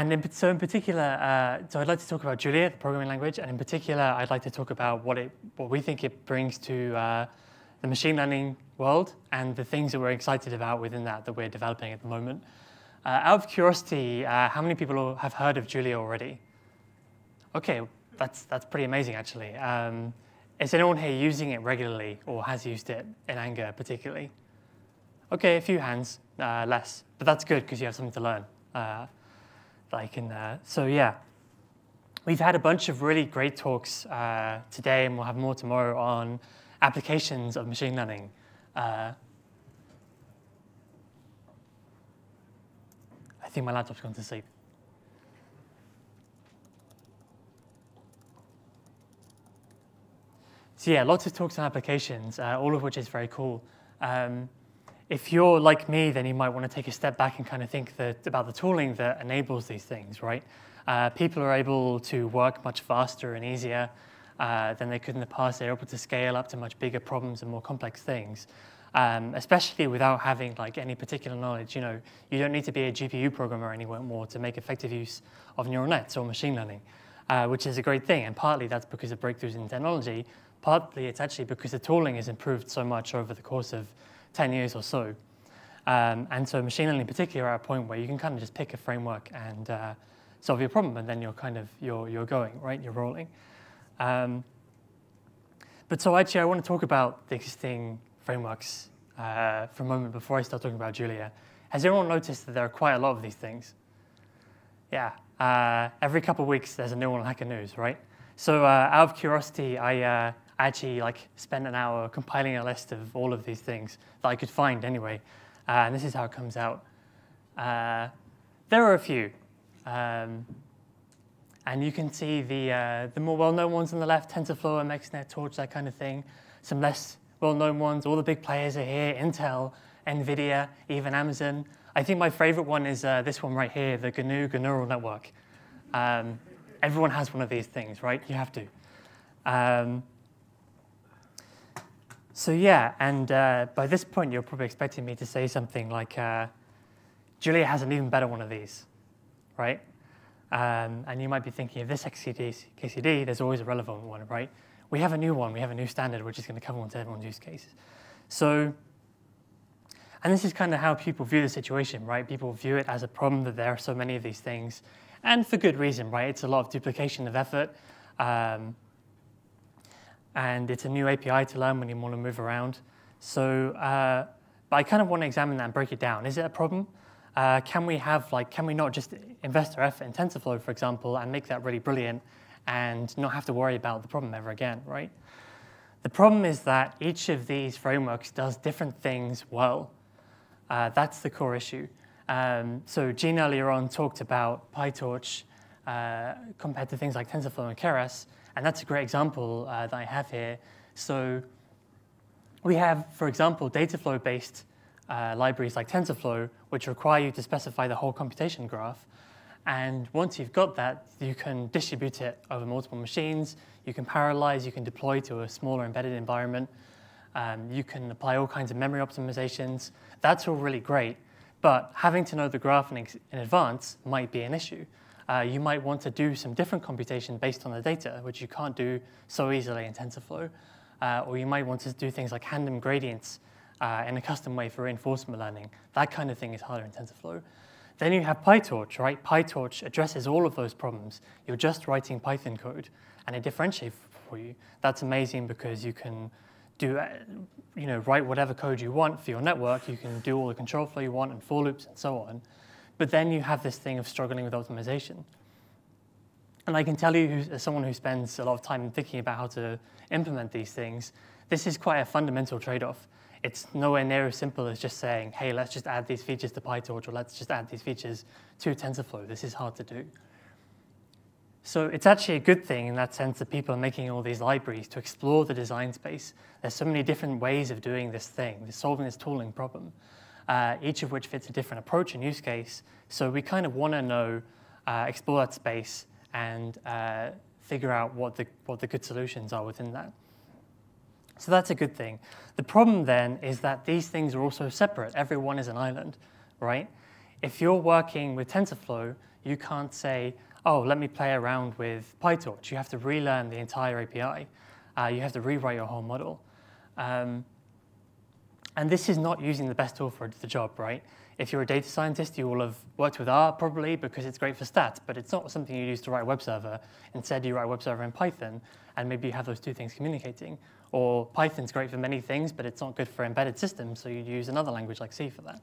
and in, so in particular, uh, so I'd like to talk about Julia, the programming language, and in particular, I'd like to talk about what it, what we think it brings to uh, the machine learning world and the things that we're excited about within that that we're developing at the moment. Uh, out of curiosity, uh, how many people have heard of Julia already? Okay, that's that's pretty amazing actually. Um, is anyone here using it regularly or has used it in anger particularly? Okay, a few hands, uh, less, but that's good because you have something to learn. Like in there. So yeah, we've had a bunch of really great talks uh, today, and we'll have more tomorrow on applications of machine learning. Uh, I think my laptop's gone to sleep. So yeah, lots of talks on applications, uh, all of which is very cool. Um, if you're like me, then you might want to take a step back and kind of think that, about the tooling that enables these things, right? Uh, people are able to work much faster and easier uh, than they could in the past. They're able to scale up to much bigger problems and more complex things, um, especially without having like any particular knowledge. You know, you don't need to be a GPU programmer anymore to make effective use of neural nets or machine learning, uh, which is a great thing. And partly that's because of breakthroughs in technology. Partly it's actually because the tooling has improved so much over the course of 10 years or so. Um, and so machine learning in particular are at a point where you can kind of just pick a framework and uh, solve your problem, and then you're kind of, you're, you're going, right? You're rolling. Um, but so actually I want to talk about the existing frameworks uh, for a moment before I start talking about Julia. Has everyone noticed that there are quite a lot of these things? Yeah, uh, every couple of weeks there's a new one on Hacker News, right? So uh, out of curiosity, I, uh, actually like spent an hour compiling a list of all of these things that I could find anyway. Uh, and this is how it comes out. Uh, there are a few. Um, and you can see the, uh, the more well-known ones on the left, TensorFlow, MXNet, Torch, that kind of thing. Some less well-known ones, all the big players are here, Intel, NVIDIA, even Amazon. I think my favorite one is uh, this one right here, the GNU Neural Network. Um, everyone has one of these things, right? You have to. Um, so yeah, and uh, by this point, you're probably expecting me to say something like, uh, Julia has an even better one of these, right? Um, and you might be thinking, of this XCD, KCD, there's always a relevant one, right? We have a new one, we have a new standard, which is going to cover onto everyone's use cases. So, and this is kind of how people view the situation, right? People view it as a problem that there are so many of these things, and for good reason, right? It's a lot of duplication of effort. Um, and it's a new API to learn when you want to move around. So, uh, but I kind of want to examine that and break it down. Is it a problem? Uh, can we have like, can we not just invest our effort in TensorFlow, for example, and make that really brilliant and not have to worry about the problem ever again, right? The problem is that each of these frameworks does different things well. Uh, that's the core issue. Um, so Gene earlier on talked about PyTorch uh, compared to things like TensorFlow and Keras. And that's a great example uh, that I have here. So we have, for example, Dataflow-based uh, libraries like TensorFlow, which require you to specify the whole computation graph. And once you've got that, you can distribute it over multiple machines. You can parallelize, you can deploy to a smaller embedded environment. Um, you can apply all kinds of memory optimizations. That's all really great. But having to know the graph in, in advance might be an issue uh, you might want to do some different computation based on the data, which you can't do so easily in TensorFlow. Uh, or you might want to do things like random gradients uh, in a custom way for reinforcement learning. That kind of thing is harder in TensorFlow. Then you have PyTorch, right? PyTorch addresses all of those problems. You're just writing Python code, and it differentiates for you. That's amazing because you can do, uh, you know, write whatever code you want for your network. You can do all the control flow you want and for loops and so on. But then you have this thing of struggling with optimization. And I can tell you, as someone who spends a lot of time thinking about how to implement these things, this is quite a fundamental trade-off. It's nowhere near as simple as just saying, hey, let's just add these features to PyTorch, or let's just add these features to TensorFlow. This is hard to do. So it's actually a good thing in that sense that people are making all these libraries to explore the design space. There's so many different ways of doing this thing, solving this tooling problem uh, each of which fits a different approach and use case. So we kind of want to know, uh, explore that space and uh, figure out what the, what the good solutions are within that. So that's a good thing. The problem then is that these things are also separate. Everyone is an island, right? If you're working with TensorFlow, You can't say, oh, let me play around with PyTorch. You have to relearn the entire API. Uh, you have to rewrite your whole model. Um, and this is not using the best tool for the job, right? If you're a data scientist, you will have worked with R probably because it's great for stats, but it's not something you use to write a web server. Instead, you write a web server in Python, and maybe you have those two things communicating. Or Python's great for many things, but it's not good for embedded systems, so you use another language like C for that.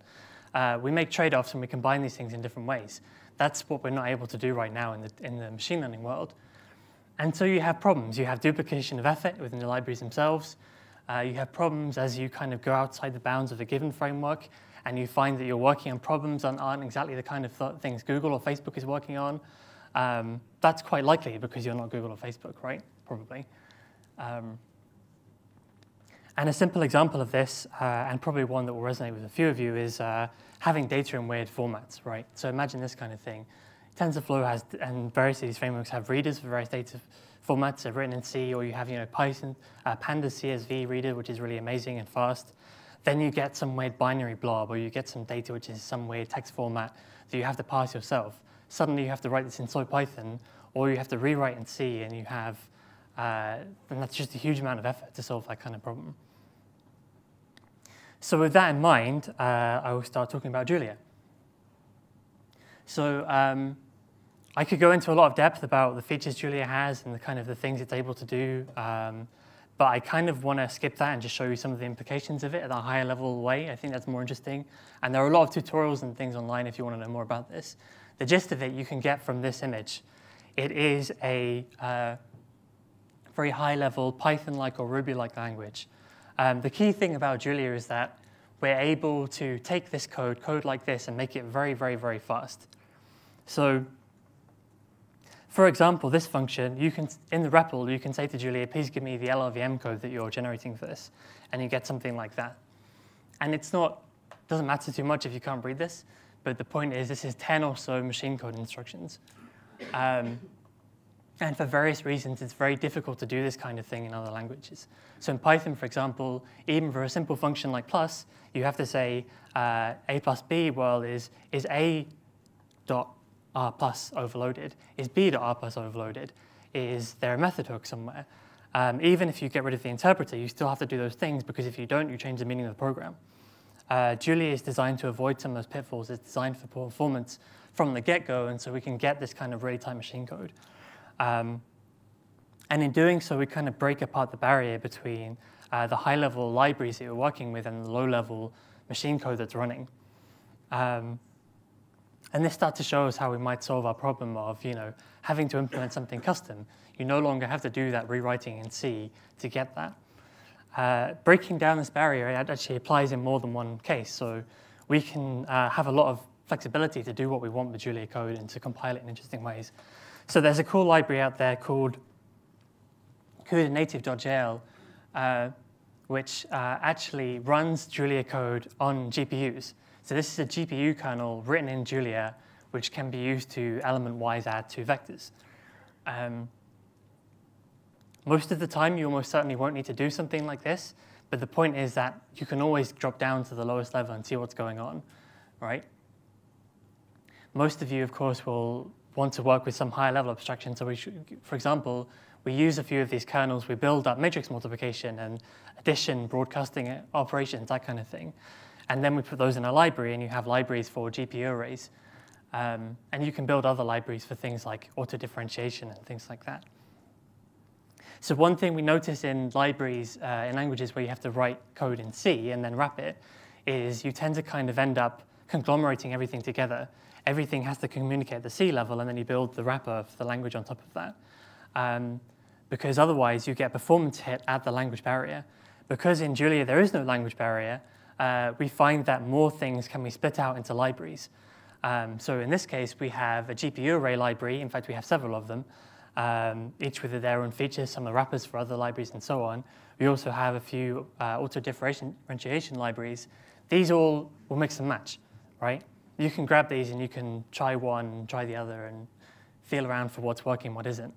Uh, we make trade-offs and we combine these things in different ways. That's what we're not able to do right now in the, in the machine learning world. And so you have problems. You have duplication of effort within the libraries themselves. Uh, you have problems as you kind of go outside the bounds of a given framework and you find that you're working on problems that aren't exactly the kind of th things Google or Facebook is working on. Um, that's quite likely because you're not Google or Facebook, right? Probably. Um, and a simple example of this, uh, and probably one that will resonate with a few of you, is uh, having data in weird formats, right? So imagine this kind of thing. TensorFlow has, and various of these frameworks have readers for various data formats are written in C, or you have you know Python, uh, Pandas CSV reader, which is really amazing and fast. Then you get some weird binary blob, or you get some data which is some weird text format that you have to parse yourself. Suddenly you have to write this in so Python, or you have to rewrite in C, and you have, uh, and that's just a huge amount of effort to solve that kind of problem. So with that in mind, uh, I will start talking about Julia. So um, I could go into a lot of depth about the features Julia has and the kind of the things it's able to do, um, but I kind of want to skip that and just show you some of the implications of it at a higher level way. I think that's more interesting. And there are a lot of tutorials and things online if you want to know more about this. The gist of it you can get from this image. It is a uh, very high level Python-like or Ruby-like language. Um, the key thing about Julia is that we're able to take this code, code like this, and make it very, very, very fast. So for example, this function, you can, in the REPL, you can say to Julia, please give me the LLVM code that you're generating for this, and you get something like that. And it's not, doesn't matter too much if you can't read this, but the point is this is 10 or so machine code instructions. Um, and for various reasons, it's very difficult to do this kind of thing in other languages. So in Python, for example, even for a simple function like plus, you have to say uh, a plus b, well, is, is a dot r plus overloaded? Is b to r plus overloaded? Is there a method hook somewhere? Um, even if you get rid of the interpreter, you still have to do those things because if you don't, you change the meaning of the program. Uh, Julia is designed to avoid some of those pitfalls. It's designed for performance from the get-go, and so we can get this kind of really tight machine code. Um, and in doing so, we kind of break apart the barrier between uh, the high-level libraries that you're working with and the low-level machine code that's running. Um, and this starts to show us how we might solve our problem of, you know, having to implement something custom. You no longer have to do that rewriting in C to get that. Uh, breaking down this barrier actually applies in more than one case. So we can uh, have a lot of flexibility to do what we want with Julia code and to compile it in interesting ways. So there's a cool library out there called CUDAnative.jl, uh, which uh, actually runs Julia code on GPUs. So this is a GPU kernel written in Julia, which can be used to element-wise add two vectors. Um, most of the time, you almost certainly won't need to do something like this, but the point is that you can always drop down to the lowest level and see what's going on, right? Most of you, of course, will want to work with some higher level abstraction. So we should, for example, we use a few of these kernels, we build up matrix multiplication and addition, broadcasting operations, that kind of thing. And then we put those in a library, and you have libraries for GPU arrays. Um, and you can build other libraries for things like auto-differentiation and things like that. So one thing we notice in libraries, uh, in languages where you have to write code in C and then wrap it, is you tend to kind of end up conglomerating everything together. Everything has to communicate at the C level, and then you build the wrapper for the language on top of that. Um, because otherwise, you get performance hit at the language barrier. Because in Julia, there is no language barrier, uh, we find that more things can be split out into libraries. Um, so in this case, we have a GPU array library. In fact, we have several of them, um, each with their own features, some are wrappers for other libraries and so on. We also have a few uh, auto-differentiation libraries. These all will mix and match, right? You can grab these and you can try one, try the other, and feel around for what's working, what isn't.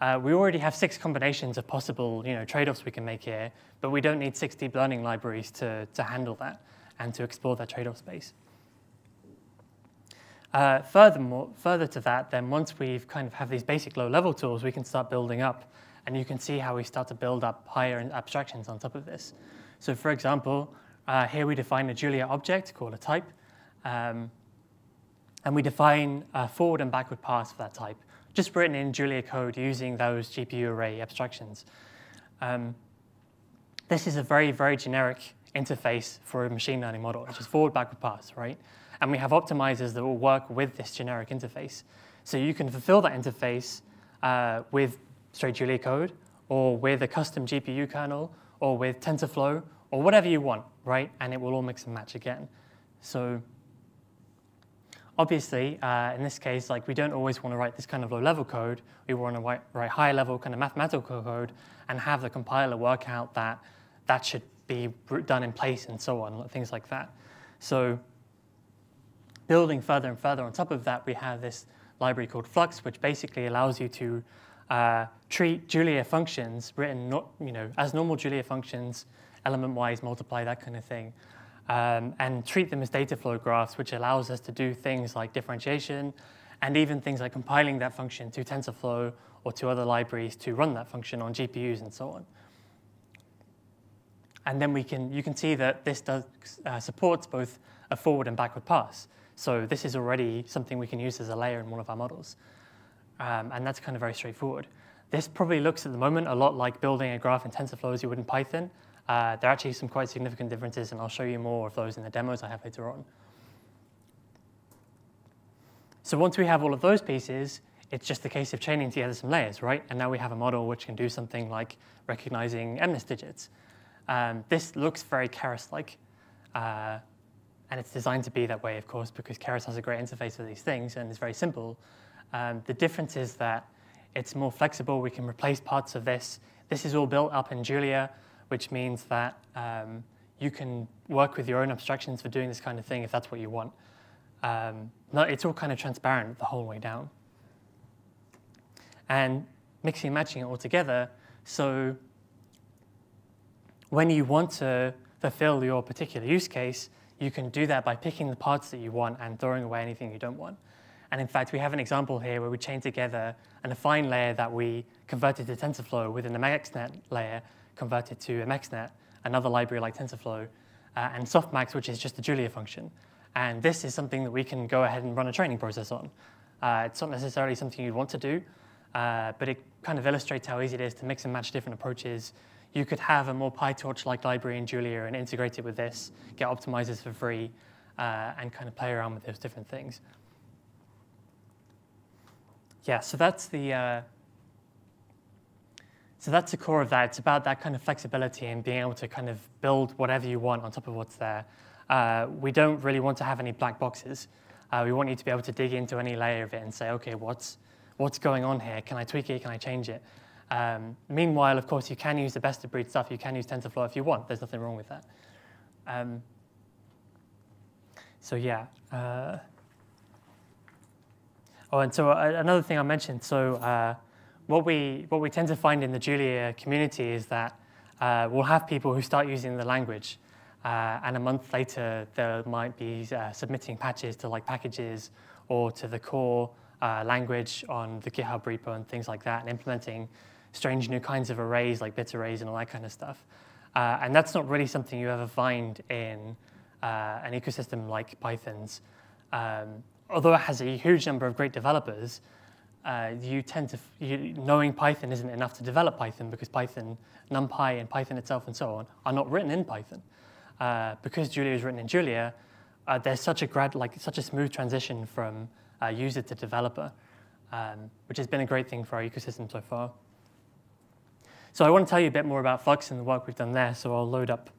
Uh, we already have six combinations of possible you know, trade-offs we can make here, but we don't need 60 deep learning libraries to, to handle that and to explore that trade-off space. Uh, furthermore, further to that, then once we've kind of have these basic low-level tools, we can start building up, and you can see how we start to build up higher abstractions on top of this. So for example, uh, here we define a Julia object called a type, um, and we define a forward and backward pass for that type, just written in Julia code using those GPU array abstractions. Um, this is a very, very generic interface for a machine learning model, which is forward, backward pass, right? And we have optimizers that will work with this generic interface. So you can fulfill that interface uh, with straight Julia code, or with a custom GPU kernel, or with TensorFlow, or whatever you want, right? And it will all mix and match again. So obviously, uh, in this case, like we don't always want to write this kind of low-level code. We want to write, write high-level kind of mathematical code and have the compiler work out that that should be done in place and so on, things like that. So building further and further on top of that, we have this library called Flux, which basically allows you to uh, treat Julia functions written not, you know, as normal Julia functions, element-wise, multiply, that kind of thing, um, and treat them as data flow graphs, which allows us to do things like differentiation and even things like compiling that function to TensorFlow or to other libraries to run that function on GPUs and so on. And then we can, you can see that this does, uh, supports both a forward and backward pass. So this is already something we can use as a layer in one of our models. Um, and that's kind of very straightforward. This probably looks at the moment a lot like building a graph in TensorFlow as you would in Python. Uh, there are actually some quite significant differences, and I'll show you more of those in the demos I have later on. So once we have all of those pieces, it's just a case of chaining together some layers, right? And now we have a model which can do something like recognizing MNIST digits. Um, this looks very Keras-like. Uh, and it's designed to be that way, of course, because Keras has a great interface for these things and it's very simple. Um, the difference is that it's more flexible. We can replace parts of this. This is all built up in Julia, which means that um, you can work with your own abstractions for doing this kind of thing if that's what you want. Um, it's all kind of transparent the whole way down. And mixing and matching it all together, so when you want to fulfill your particular use case, you can do that by picking the parts that you want and throwing away anything you don't want. And in fact, we have an example here where we chain together an affine layer that we converted to TensorFlow with an MXNet layer converted to MXNet, another library like TensorFlow, uh, and softmax, which is just a Julia function. And this is something that we can go ahead and run a training process on. Uh, it's not necessarily something you'd want to do, uh, but it kind of illustrates how easy it is to mix and match different approaches you could have a more PyTorch-like library in Julia and integrate it with this, get optimizers for free, uh, and kind of play around with those different things. Yeah, so that's the uh, so that's the core of that. It's about that kind of flexibility and being able to kind of build whatever you want on top of what's there. Uh, we don't really want to have any black boxes. Uh, we want you to be able to dig into any layer of it and say, okay, what's what's going on here? Can I tweak it? Can I change it? Um, meanwhile, of course, you can use the best of breed stuff. You can use TensorFlow if you want. There's nothing wrong with that. Um, so yeah. Uh, oh, and so uh, another thing I mentioned. So uh, what we what we tend to find in the Julia community is that uh, we'll have people who start using the language, uh, and a month later they might be uh, submitting patches to like packages or to the core language on the GitHub repo and things like that, and implementing strange new kinds of arrays like bit arrays and all that kind of stuff. Uh, and that's not really something you ever find in uh, an ecosystem like Python's. Um, although it has a huge number of great developers, uh, you tend to, you, knowing Python isn't enough to develop Python because Python, NumPy and Python itself and so on are not written in Python. Uh, because Julia is written in Julia, uh, there's such a grad, like such a smooth transition from user to developer, um, which has been a great thing for our ecosystem so far. So I want to tell you a bit more about Flux and the work we've done there, so I'll load up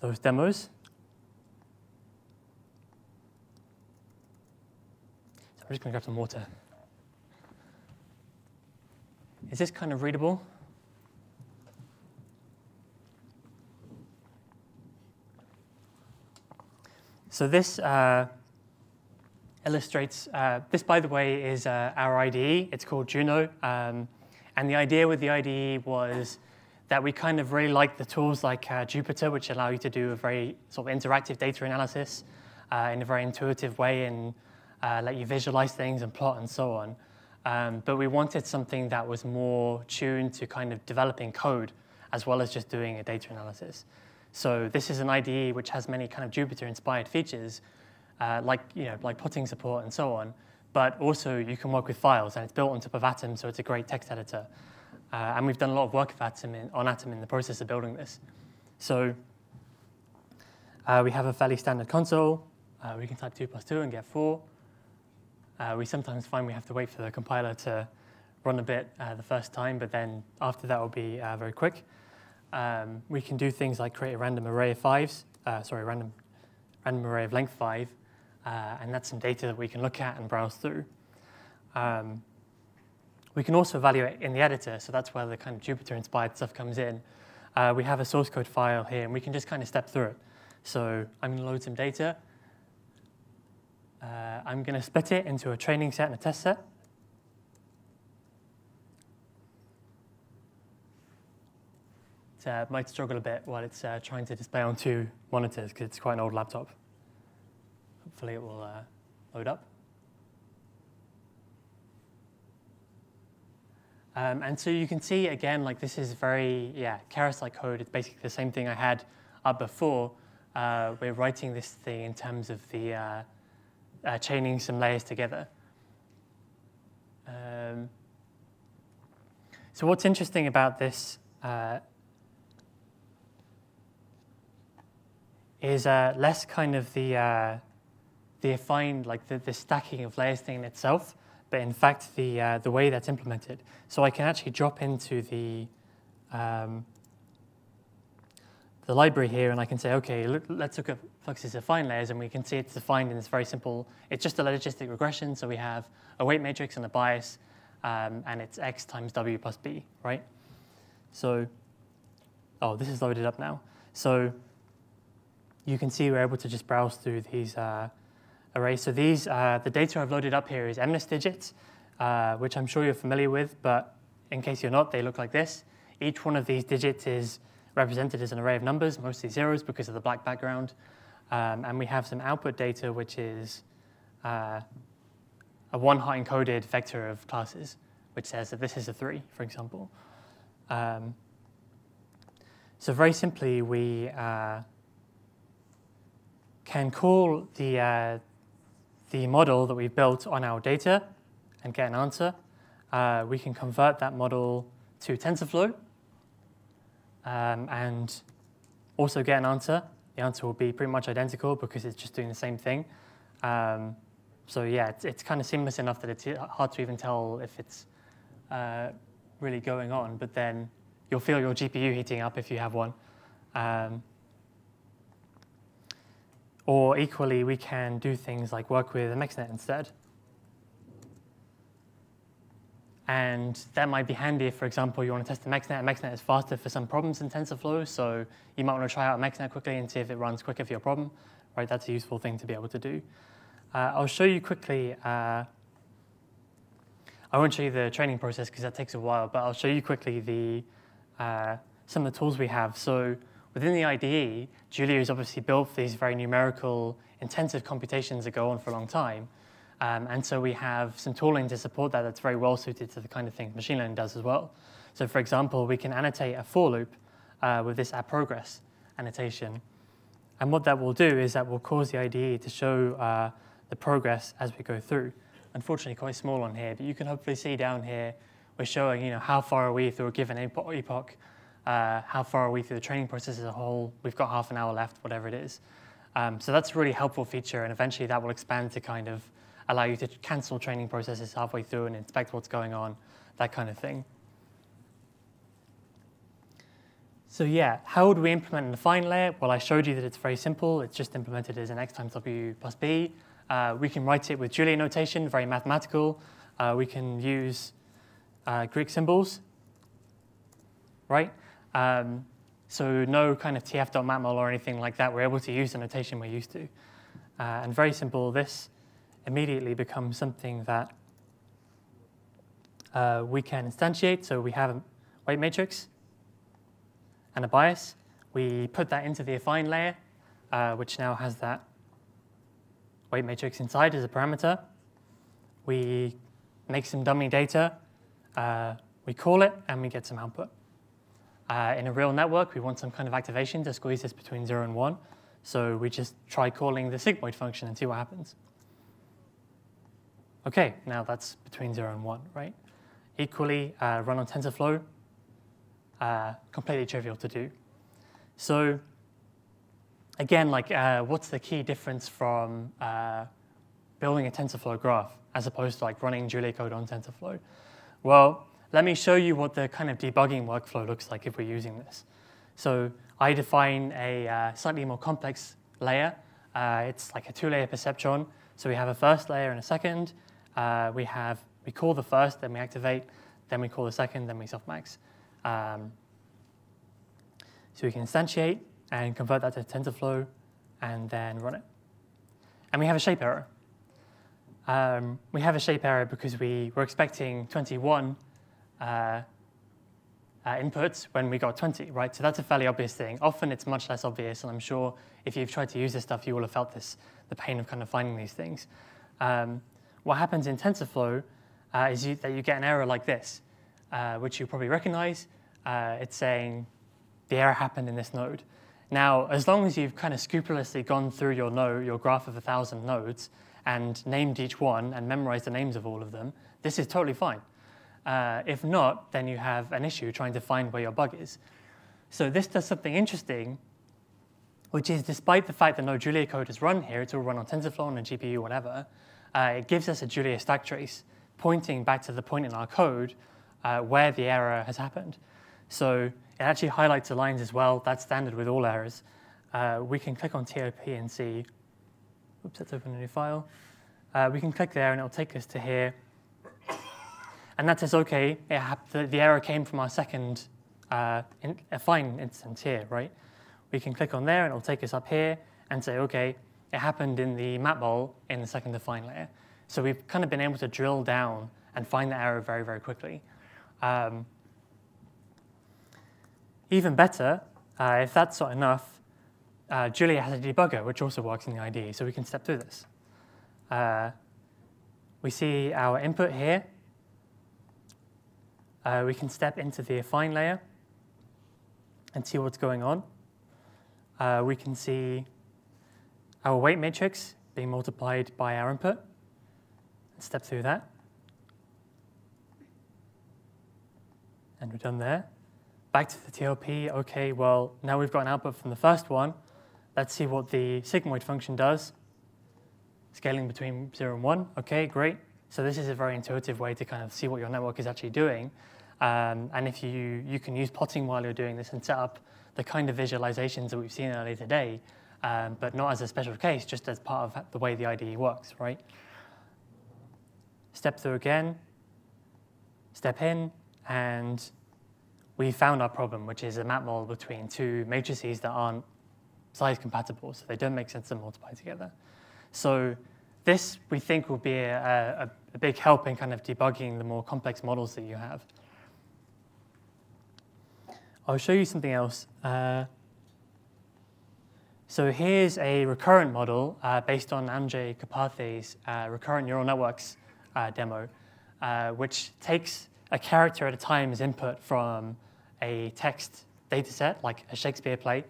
those demos. So I'm just going to grab some water. Is this kind of readable? So this uh, illustrates, uh, this by the way is uh, our IDE. It's called Juno. Um, and the idea with the IDE was that we kind of really like the tools like uh, Jupyter, which allow you to do a very sort of interactive data analysis. uh, in a very intuitive way and uh, let you visualize things and plot and so on. Um, but we wanted something that was more tuned to kind of developing code as well as just doing a data analysis. So this is an IDE which has many kind of Jupyter-inspired features, uh, like you know, like plotting support and so on. But also you can work with files, and it's built on top of Atom, so it's a great text editor. Uh, and we've done a lot of work Atom in, on Atom in the process of building this. So uh, we have a fairly standard console. Uh, we can type 2 plus 2 and get 4. Uh, we sometimes find we have to wait for the compiler to run a bit uh, the first time, but then after that will be uh, very quick. Um, we can do things like create a random array of fives, uh, sorry, random, random array of length five, uh, and that's some data that we can look at and browse through. Um, we can also evaluate in the editor, so that's where the kind of Jupyter-inspired stuff comes in. Uh, we have a source code file here, and we can just kind of step through it. So I'm going to load some data. Uh, I'm going to split it into a training set and a test set. It uh, might struggle a bit while it's uh, trying to display on two monitors because it's quite an old laptop. Hopefully it will uh, load up. Um, and so you can see, again, like this is very, yeah, Keras-like code. It's basically the same thing I had up before. Uh, we're writing this thing in terms of the uh, chaining some layers together. Um, so what's interesting about this uh, is uh, less kind of the uh, the affine, like the, the stacking of layers thing in itself, but in fact the uh, the way that's implemented. So I can actually drop into the um, the library here, and I can say, okay, look, let's look at Flux's affine layers, and we can see it's defined in this very simple. It's just a logistic regression, so we have a weight matrix and a bias, um, and it's x times w plus b, right? So, oh, this is loaded up now. So you can see we're able to just browse through these uh, arrays. So these, uh, the data I've loaded up here is MNIST digits, uh, which I'm sure you're familiar with, but in case you're not, they look like this. Each one of these digits is represented as an array of numbers, mostly zeros because of the black background. Um, and we have some output data, which is uh, a one-hot encoded vector of classes, which says that this is a three, for example. Um, so very simply, we uh, can call the, uh, the model that we've built on our data and get an answer. Uh, we can convert that model to TensorFlow um, and also get an answer. The answer will be pretty much identical because it's just doing the same thing. Um, so yeah, it's, it's kind of seamless enough that it's hard to even tell if it's uh, really going on, but then you'll feel your GPU heating up if you have one. Um, or equally, we can do things like work with a MXNet instead. And that might be handy if, for example, you want to test the MXNet. MXNet is faster for some problems in TensorFlow, so you might want to try out MXNet quickly and see if it runs quicker for your problem. Right, that's a useful thing to be able to do. Uh, I'll show you quickly. Uh, I won't show you the training process because that takes a while, but I'll show you quickly the uh, some of the tools we have. So within the IDE, Julia has obviously built for these very numerical, intensive computations that go on for a long time. Um, and so we have some tooling to support that that's very well suited to the kind of thing machine learning does as well. So for example, we can annotate a for loop uh, with this at progress annotation. And what that will do is that will cause the IDE to show uh, the progress as we go through. Unfortunately, quite small on here, but you can hopefully see down here, we're showing you know, how far are we through a given epoch, uh, how far are we through the training process as a whole, we've got half an hour left, whatever it is. Um, so that's a really helpful feature, and eventually that will expand to kind of allow you to cancel training processes halfway through and inspect what's going on, that kind of thing. So yeah, how would we implement an affine layer? Well, I showed you that it's very simple. It's just implemented as an x times w plus b. Uh, we can write it with Julia notation, very mathematical. Uh, we can use uh, Greek symbols, right? Um, so no kind of tf.matmul or anything like that. We're able to use the notation we're used to. Uh, and very simple, this immediately becomes something that uh, we can instantiate. So we have a weight matrix and a bias. We put that into the affine layer, uh, which now has that weight matrix inside as a parameter. We make some dummy data, uh, we call it, and we get some output. Uh, in a real network, we want some kind of activation to squeeze this between 0 and 1. So we just try calling the sigmoid function and see what happens. OK, now that's between 0 and 1, right? Equally, uh, run on TensorFlow, uh, completely trivial to do. So again, like, uh, what's the key difference from uh, building a TensorFlow graph as opposed to like running Julia code on TensorFlow? Well, let me show you what the kind of debugging workflow looks like if we're using this. So I define a uh, slightly more complex layer. Uh, it's like a two-layer perceptron. So we have a first layer and a second. Uh, we have we call the first, then we activate, then we call the second, then we softmax. Um, so we can instantiate and convert that to TensorFlow and then run it. And we have a shape error. Um, we have a shape error because we were expecting 21 uh, uh, inputs when we got 20, right? So that's a fairly obvious thing. Often it's much less obvious, and I'm sure if you've tried to use this stuff, you will have felt this, the pain of kind of finding these things. Um, what happens in TensorFlow uh, is you, that you get an error like this, uh, which you probably recognize. Uh, it's saying the error happened in this node. Now, as long as you've kind of scrupulously gone through your node, your graph of a thousand nodes, and named each one and memorized the names of all of them, this is totally fine. Uh, if not, then you have an issue trying to find where your bug is. So this does something interesting, which is despite the fact that no Julia code is run here, it's all run on TensorFlow on a GPU, whatever, uh, it gives us a Julia stack trace pointing back to the point in our code uh, where the error has happened. So it actually highlights the lines as well. That's standard with all errors. Uh, we can click on TOP and see, oops, let's open a new file. Uh, we can click there and it'll take us to here. And that says, OK, the, the, error came from our second uh, in, affine instance here, right? We can click on there and it'll take us up here and say, OK, it happened in the matmul in the second affine layer. So we've kind of been able to drill down and find the error very, very quickly. Um, even better, uh, if that's not enough, uh, Julia has a debugger, which also works in the IDE, so we can step through this. Uh, we see our input here. Uh, we can step into the affine layer and see what's going on. Uh, we can see our weight matrix being multiplied by our input step through that. And we're done there. Back to the TOP. OK, well, now we've got an output from the first one. Let's see what the sigmoid function does. Scaling between 0 and 1. OK, great. So this is a very intuitive way to kind of see what your network is actually doing. Um, and if you, you can use plotting while you're doing this and set up the kind of visualizations that we've seen earlier today, um, but not as a special case, just as part of the way the IDE works, right? step through again, step in, and we found our problem, which is a map model between two matrices that aren't size compatible, so they don't make sense to multiply together. So this, we think, will be a, a, a big help in kind of debugging the more complex models that you have. I'll show you something else. Uh, so here's a recurrent model uh, based on Andrej Karpathy's uh, recurrent neural networks uh, demo, uh, which takes a character at a time as input from a text data set, like a Shakespeare play,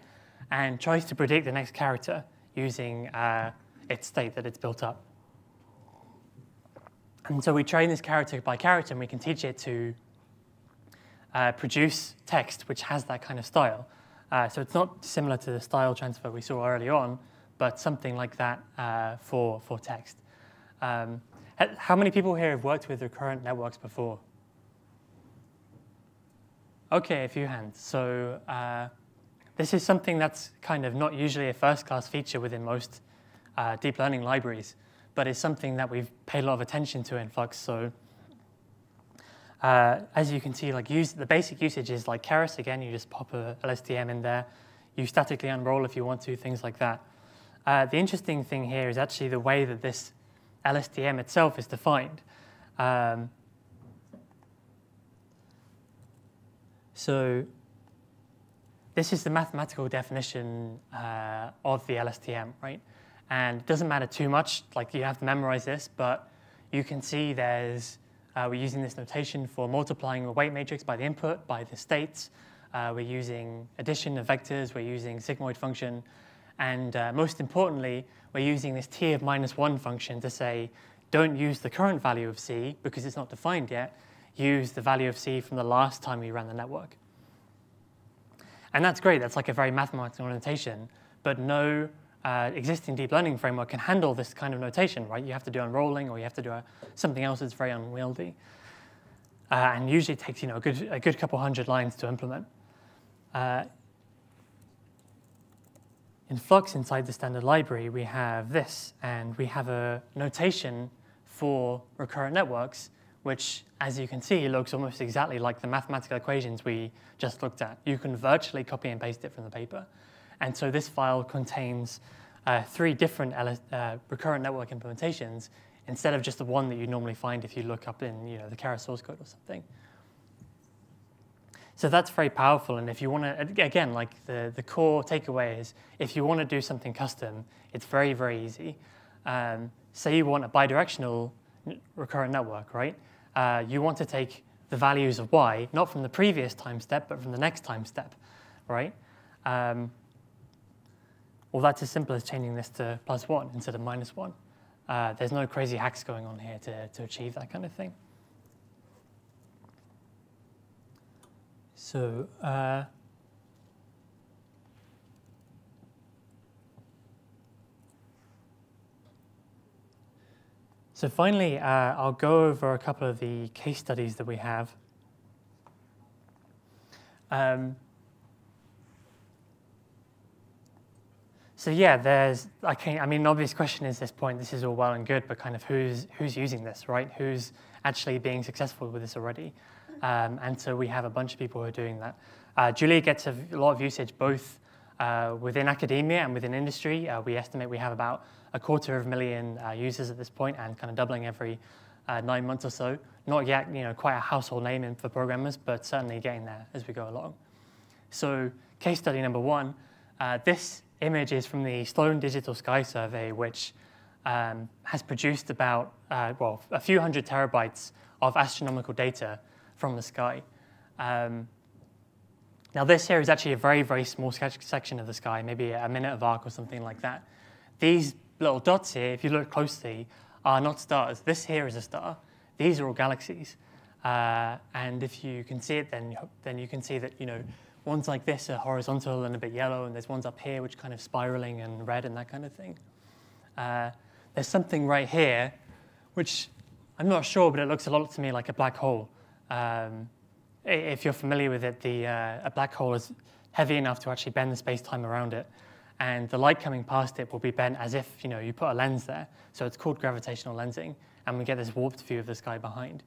and tries to predict the next character using uh, its state that it's built up. And so we train this character by character, and we can teach it to uh, produce text which has that kind of style. Uh, so it's not similar to the style transfer we saw early on, but something like that uh, for, for text. Um, how many people here have worked with recurrent networks before? Okay, a few hands. So uh, this is something that's kind of not usually a first-class feature within most uh, deep learning libraries, but it's something that we've paid a lot of attention to in Flux. So uh, as you can see, like use the basic usage is like Keras. Again, you just pop a LSTM in there. You statically unroll if you want to, things like that. Uh, the interesting thing here is actually the way that this LSTM itself is defined. Um, so this is the mathematical definition uh, of the LSTM, right? And it doesn't matter too much, like you have to memorize this, but you can see there's, uh, we're using this notation for multiplying a weight matrix by the input, by the states. Uh, we're using addition of vectors, we're using sigmoid function, and uh, most importantly, we're using this t of minus one function to say, don't use the current value of c because it's not defined yet, use the value of c from the last time we ran the network. And that's great, that's like a very mathematical notation, but no uh, existing deep learning framework can handle this kind of notation, right? You have to do unrolling or you have to do a, something else that's very unwieldy. Uh, and usually takes you know, a, good, a good couple hundred lines to implement. Uh, in Flux, inside the standard library, we have this, and we have a notation for recurrent networks, which, as you can see, looks almost exactly like the mathematical equations we just looked at. You can virtually copy and paste it from the paper. And so this file contains uh, three different uh, recurrent network implementations instead of just the one that you normally find if you look up in you know, the Keras source code or something. So that's very powerful. And if you want to, again, like the, the core takeaway is if you want to do something custom, it's very, very easy. Um, say you want a bidirectional recurrent network, right? Uh, you want to take the values of y, not from the previous time step, but from the next time step, right? Um, well, that's as simple as changing this to plus one instead of minus one. Uh, there's no crazy hacks going on here to, to achieve that kind of thing. So uh, so finally, uh, I'll go over a couple of the case studies that we have. Um, so yeah, there's, I, can, I mean, the obvious question is this point, this is all well and good, but kind of who's, who's using this, right? Who's actually being successful with this already? Um, and so we have a bunch of people who are doing that. Uh, Julia gets a lot of usage both uh, within academia and within industry. Uh, we estimate we have about a quarter of a million uh, users at this point and kind of doubling every uh, nine months or so. Not yet you know, quite a household name for programmers, but certainly getting there as we go along. So case study number one, uh, this image is from the Sloan Digital Sky Survey, which um, has produced about, well, a few hundred terabytes of astronomical data from the sky. Um, now this here is actually a very, very small section of the sky, maybe a minute of arc or something like that. These little dots here, if you look closely, are not stars. This here is a star. These are all galaxies. Uh, and if you can see it, then, then you can see that, you know, ones like this are horizontal and a bit yellow, and there's ones up here which are kind of spiraling and red and that kind of thing. Uh, there's something right here, which I'm not sure, but it looks a lot to me like a black hole. Um, if you're familiar with it, the, uh, a black hole is heavy enough to actually bend the space-time around it. And the light coming past it will be bent as if you, know, you put a lens there. So it's called gravitational lensing. And we get this warped view of the sky behind.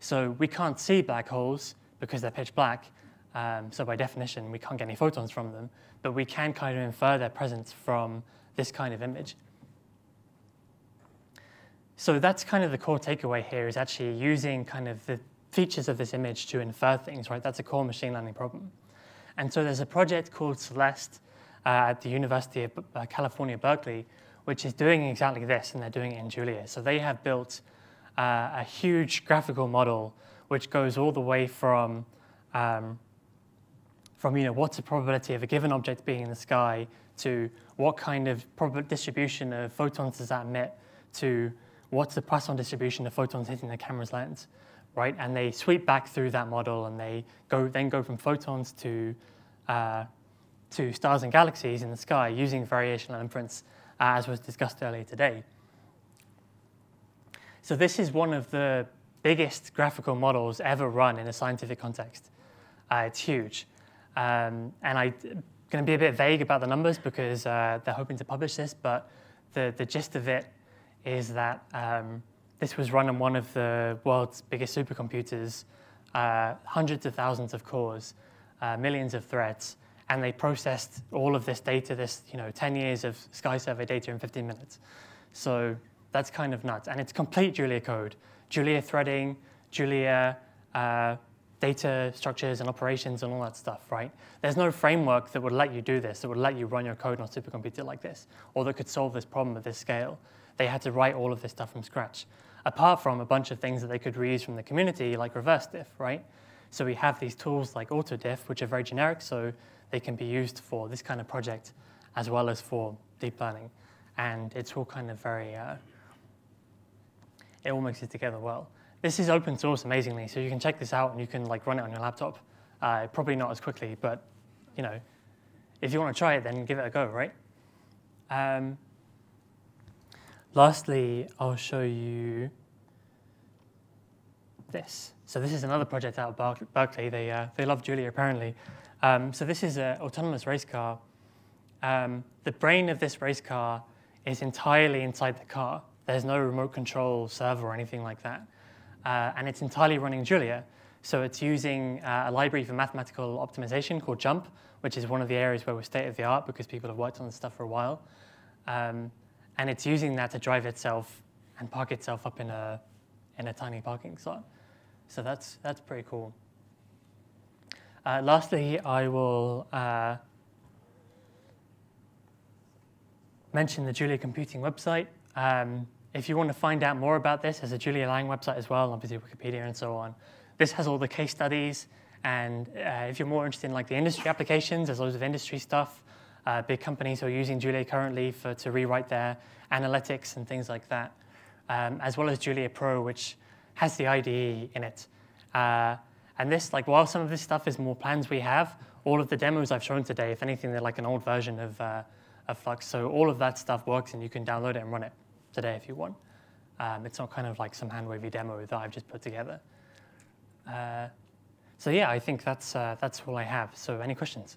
So we can't see black holes because they're pitch black. Um, so by definition, we can't get any photons from them. But we can kind of infer their presence from this kind of image. So that's kind of the core takeaway here is actually using kind of the features of this image to infer things, right? That's a core machine learning problem. And so there's a project called Celeste uh, at the University of uh, California, Berkeley, which is doing exactly this, and they're doing it in Julia. So they have built uh, a huge graphical model which goes all the way from, um, from you know, what's the probability of a given object being in the sky to what kind of distribution of photons does that emit to what's the Poisson distribution of photons hitting the camera's lens right? And they sweep back through that model and they go, then go from photons to, uh, to stars and galaxies in the sky using variational inference, uh, as was discussed earlier today. So this is one of the biggest graphical models ever run in a scientific context. Uh, it's huge. Um, and I'm going to be a bit vague about the numbers because uh, they're hoping to publish this, but the, the gist of it is that um, this was run on one of the world's biggest supercomputers, uh, hundreds of thousands of cores, uh, millions of threads, and they processed all of this data, this you know 10 years of Sky Survey data in 15 minutes. So that's kind of nuts, and it's complete Julia code, Julia threading, Julia uh, data structures and operations and all that stuff, right? There's no framework that would let you do this, that would let you run your code on a supercomputer like this, or that could solve this problem at this scale. They had to write all of this stuff from scratch, apart from a bunch of things that they could reuse from the community, like reverse diff, right? So we have these tools like AutoDiff, which are very generic, so they can be used for this kind of project as well as for deep learning. And it's all kind of very, uh, it all mixes together well. This is open source amazingly, so you can check this out and you can like run it on your laptop. Uh, probably not as quickly, but you know, if you want to try it, then give it a go, right? Um, lastly, I'll show you this. So this is another project out of Berkeley. They, uh, they love Julia, apparently. Um, so this is an autonomous race car. Um, the brain of this race car is entirely inside the car. There's no remote control server or anything like that. Uh, and it's entirely running Julia. So it's using uh, a library for mathematical optimization called JuMP, which is one of the areas where we're state of the art because people have worked on this stuff for a while. Um, and it's using that to drive itself and park itself up in a, in a tiny parking slot. So that's, that's pretty cool. Uh, lastly, I will uh, mention the Julia Computing website. Um, if you want to find out more about this, there's a Julia Lang website as well, obviously Wikipedia and so on. This has all the case studies, and uh, if you're more interested in like the industry applications, there's loads of industry stuff. Uh, big companies who are using Julia currently for, to rewrite their analytics and things like that, um, as well as Julia Pro, which has the IDE in it. Uh, and this, like, while some of this stuff is more plans we have, all of the demos I've shown today, if anything, they're like an old version of, uh, of Flux. So all of that stuff works, and you can download it and run it today if you want. Um, it's not kind of like some hand-wavy demo that I've just put together. Uh, so yeah, I think that's, uh, that's all I have. So any questions?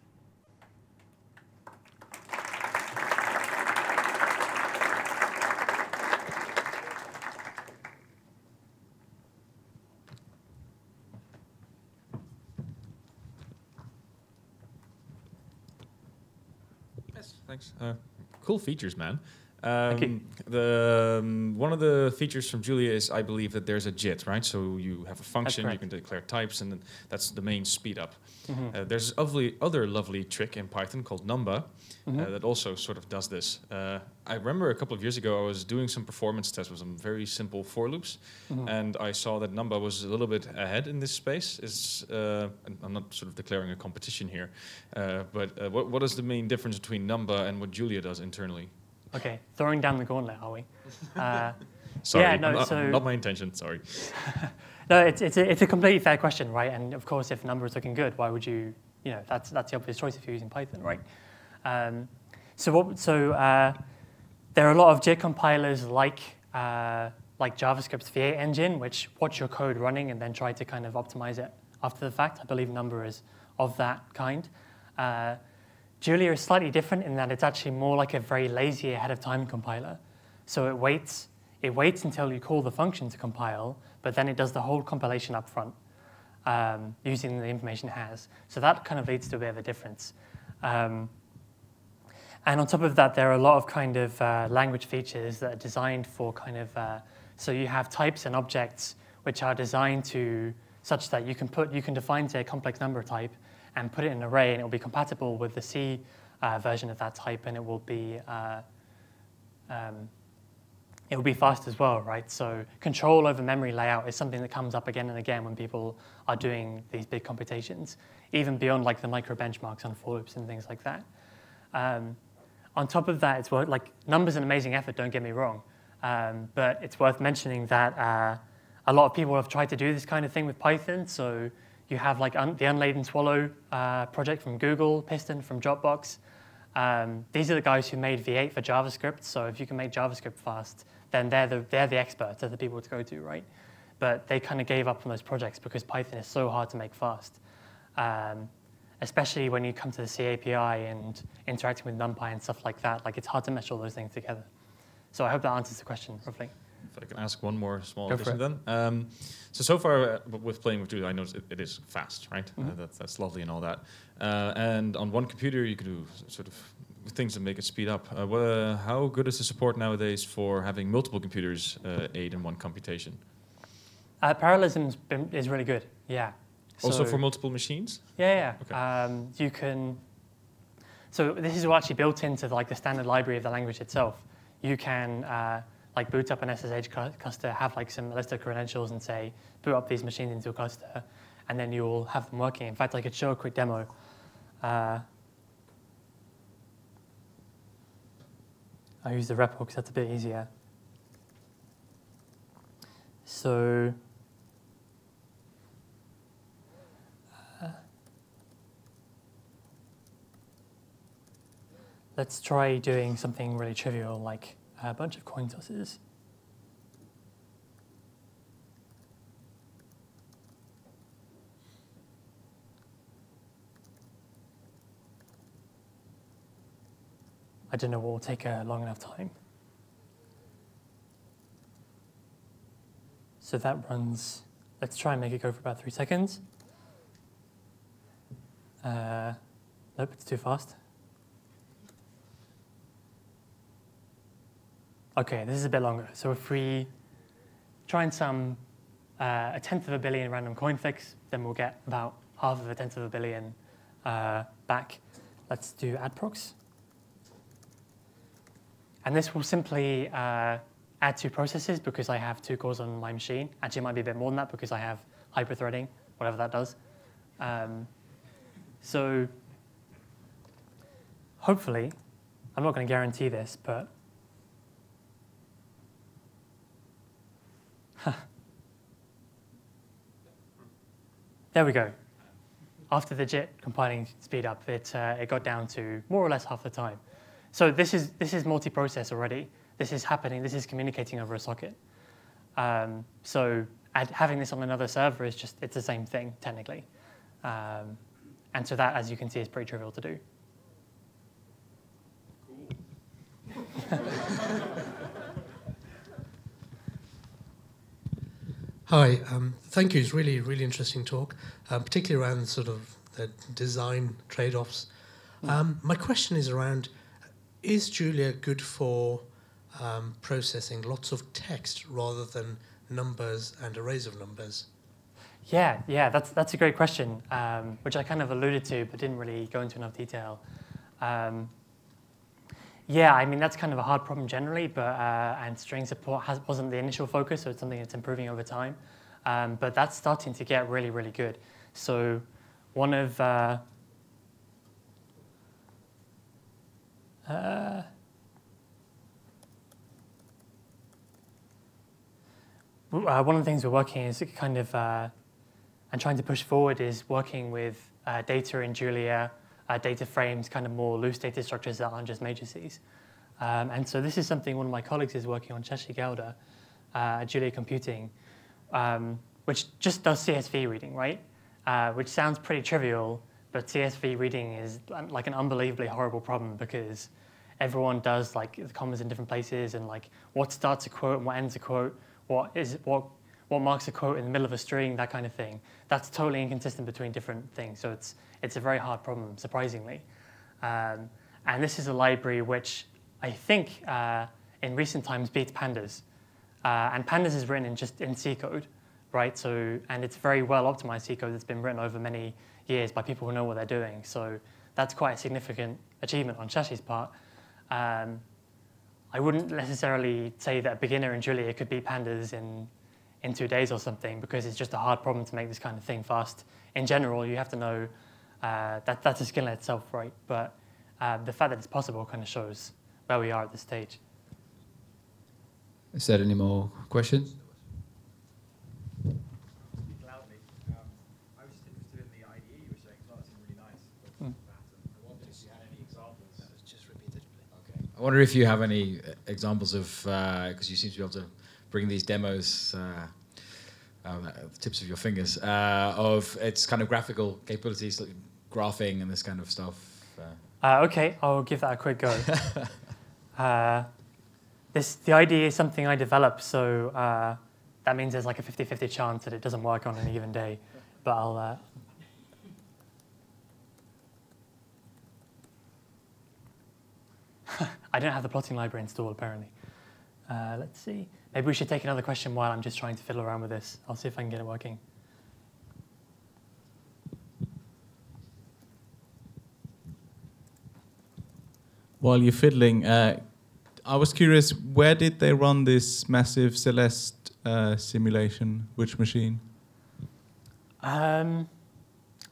thanks. Uh, cool features, man. Um, the um, one of the features from Julia is, I believe, that there's a JIT, right? So you have a function, you can declare types, and that's the main speed up. Mm -hmm. uh, there's lovely other lovely trick in Python called Numba mm -hmm. uh, mm-hmm. that also sort of does this. Uh, I remember a couple of years ago I was doing some performance tests with some very simple for loops, mm -hmm. and I saw that Numba was a little bit ahead in this space. Is uh, I'm not sort of declaring a competition here, uh, but uh, what what is the main difference between Numba and what Julia does internally? Okay, throwing down the gauntlet, are we? Uh, sorry, yeah, no, not, so, not my intention, sorry. no, it's, it's, a, it's a completely fair question, right? And of course, if Numba is looking good, why would you, you know, that's, that's the obvious choice if you're using Python, right? Um, so what, so uh, there are a lot of JIT compilers like, uh, like JavaScript's V8 engine, which watch your code running and then try to kind of optimize it after the fact. I believe Numba is of that kind. Julia is slightly different in that it's actually more like a very lazy ahead of time compiler. So it waits, it waits until you call the function to compile, but then it does the whole compilation up front um, using the information it has. So that kind of leads to a bit of a difference. Um, and on top of that, there are a lot of kind of uh, language features that are designed for kind of, uh, so you have types and objects which are designed to such that you can put, you can define say a complex number type and put it in an array, and it will be compatible with the C uh, version of that type, and it will be uh, um, it will be fast as well, right? So control over memory layout is something that comes up again and again when people are doing these big computations, even beyond like the micro benchmarks on for loops and things like that. Um, on top of that, it's worth, like Numba's an amazing effort. Don't get me wrong, um, but it's worth mentioning that uh, a lot of people have tried to do this kind of thing with Python. So you have like un the Unladen Swallow uh, project from Google, Piston from Dropbox. Um, these are the guys who made V8 for JavaScript. So if you can make JavaScript fast, then they're the, they're the experts, they're the people to go to, right? But they kind of gave up on those projects because Python is so hard to make fast. Um, especially when you come to the C API and interacting with NumPy and stuff like that. Like it's hard to mesh all those things together. So I hope that answers the question, roughly if I can ask one more small Go addition then. Um, so so far uh, with playing with Julia, I know it, it is fast, right? Mm -hmm. uh, mm-hmm. that's, that's lovely and all that. Uh, and on one computer, you can do sort of things that make it speed up. Uh, what, uh, how good is the support nowadays for having multiple computers uh, aid in one computation? parallelism is really good, yeah. Also for multiple machines? Yeah, yeah. Okay. Um, you can. So this is actually built into like the standard library of the language itself. You can uh, like boot up an SSH cluster, have like some list of credentials, and say boot up these machines into a cluster, and then you'll have them working. In fact, I could show a quick demo. Uh, I use the REPL because that's a bit easier. So uh, let's try doing something really trivial like a bunch of coin tosses. I don't know what will take a long enough time. So that runs, let's try and make it go for about three seconds. Uh, nope, it's too fast. Okay, this is a bit longer. So if we try and sum uh, a tenth of a billion random coin flicks, then we'll get about half of a tenth of a billion uh, back. Let's do addprocs. And this will simply uh, add two processes because I have two cores on my machine. Actually, it might be a bit more than that because I have hyperthreading, whatever that does. Um, so hopefully, I'm not going to guarantee this, but there we go. After the JIT compiling speed up, it, uh, it got down to more or less half the time. So this is, this is multi-process already. This is happening. This is communicating over a socket. Um, so having this on another server is just, it's the same thing, technically. Um, and so that, as you can see, is pretty trivial to do. Cool. Hi, um, thank you. It's really, really interesting talk, uh, particularly around sort of the design trade-offs. Hmm. Um, my question is around is Julia good for um, processing lots of text rather than numbers and arrays of numbers? Yeah, yeah, that's that's a great question, um, which I kind of alluded to, but didn't really go into enough detail. Yeah, I mean that's kind of a hard problem generally, but uh, and string support has, wasn't the initial focus, so it's something that's improving over time. Um, but that's starting to get really, really good. So one of uh, Uh, uh, one of the things we're working is kind of uh, and trying to push forward is working with uh, data in Julia, uh, data frames, kind of more loose data structures that aren't just matrices. Um, and so this is something one of my colleagues is working on, Shashi Gowda, at Julia Computing, um, which just does CSV reading, right? which sounds pretty trivial, but CSV reading is like an unbelievably horrible problem because everyone does like the commas in different places and like what starts a quote and what ends a quote, what is what what marks a quote in the middle of a string, that kind of thing. That's totally inconsistent between different things. So it's it's a very hard problem, surprisingly. Um, and this is a library which I think uh, in recent times beats pandas. Uh, and pandas is written in just in C code, right? So and it's very well optimized C code that's been written over many years by people who know what they're doing. So that's quite a significant achievement on Shashi's part. Um, I wouldn't necessarily say that a beginner in Julia could beat pandas in, in two days or something because it's just a hard problem to make this kind of thing fast. In general, you have to know uh, that that's a skill in itself, right? But uh, the fact that it's possible kind of shows where we are at this stage. Is there any more questions? I wonder if you have any uh, examples of, because uh, you seem to be able to bring these demos, uh, um, the tips of your fingers, uh, of its kind of graphical capabilities, like graphing and this kind of stuff. Uh, okay, I'll give that a quick go. this, the idea is something I developed, so that means there's like a 50-50 chance that it doesn't work on any given day. But I'll, I don't have the plotting library installed, apparently. Uh, let's see. Maybe we should take another question while I'm just trying to fiddle around with this. I'll see if I can get it working. While you're fiddling, uh, I was curious, where did they run this massive Celeste uh, simulation? Which machine? Um,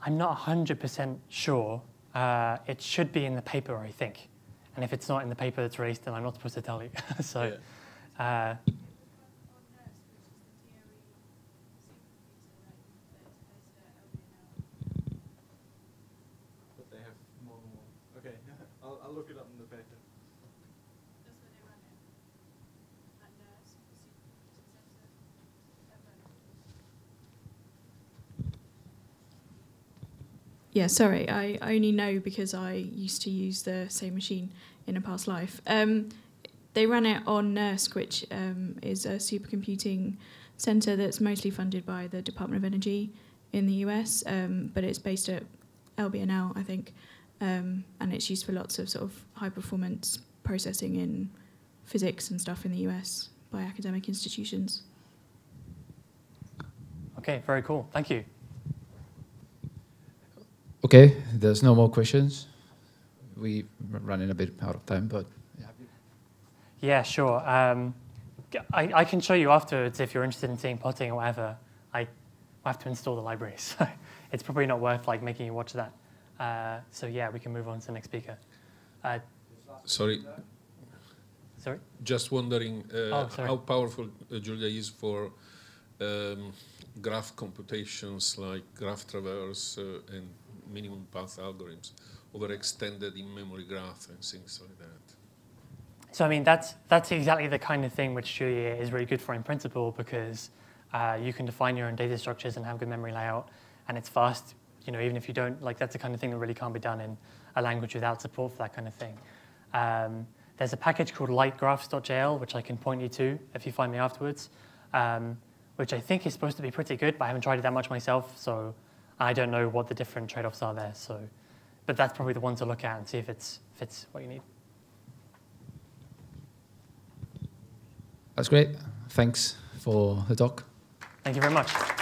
I'm not 100% sure. Uh, it should be in the paper, I think. And if it's not in the paper that's released, then I'm not supposed to tell you. so. Yeah. Uh, Yeah, sorry, I only know because I used to use the same machine in a past life. Um, they ran it on NERSC, which um, is a supercomputing center that's mostly funded by the Department of Energy in the US, um, but it's based at LBNL, I think, um, and it's used for lots of sort of high performance processing in physics and stuff in the US by academic institutions. Okay, very cool. Thank you. Okay, there's no more questions. We running a bit out of time, but yeah. Yeah, sure. Um, I, I can show you afterwards if you're interested in seeing potting or whatever. I have to install the library, so it's probably not worth like making you watch that. Uh, so yeah, we can move on to the next speaker. Uh, sorry. Sorry. Just wondering uh, oh, how powerful uh, Julia is for um, graph computations like graph traverse uh, and minimum path algorithms over extended in-memory graph and things like that. So I mean, that's, that's exactly the kind of thing which Julia is really good for in principle because uh, you can define your own data structures and have good memory layout, and it's fast. You know, even if you don't like, that's the kind of thing that really can't be done in a language without support for that kind of thing. Um, there's a package called LightGraphs.jl, which I can point you to if you find me afterwards, um, which I think is supposed to be pretty good, but I haven't tried it that much myself, so I don't know what the different trade-offs are there. So, but that's probably the one to look at and see if it's fits what you need. That's great. Thanks for the talk. Thank you very much.